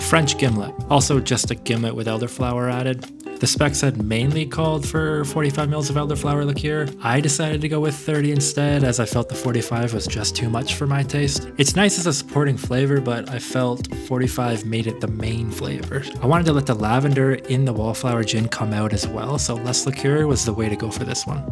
the French Gimlet, also just a gimlet with elderflower added. The specs had mainly called for 45 mils of elderflower liqueur. I decided to go with 30 instead as I felt the 45 was just too much for my taste. It's nice as a supporting flavor, but I felt 45 made it the main flavor. I wanted to let the lavender in the wallflower gin come out as well, so less liqueur was the way to go for this one.